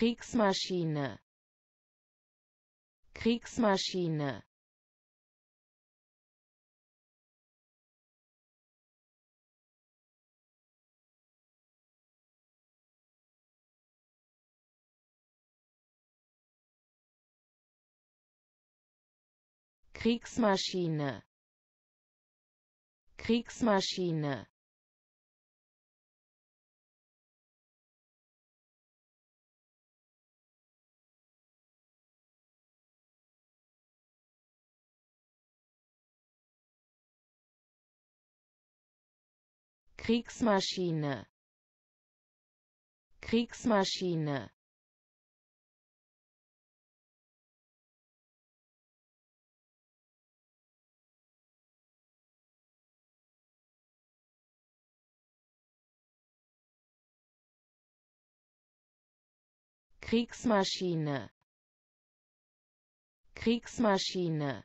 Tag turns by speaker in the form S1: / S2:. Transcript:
S1: Kriegsmaschine. Kriegsmaschine. Kriegsmaschine. Kriegsmaschine Kriegsmaschine. Kriegsmaschine. Kriegsmaschine. Kriegsmaschine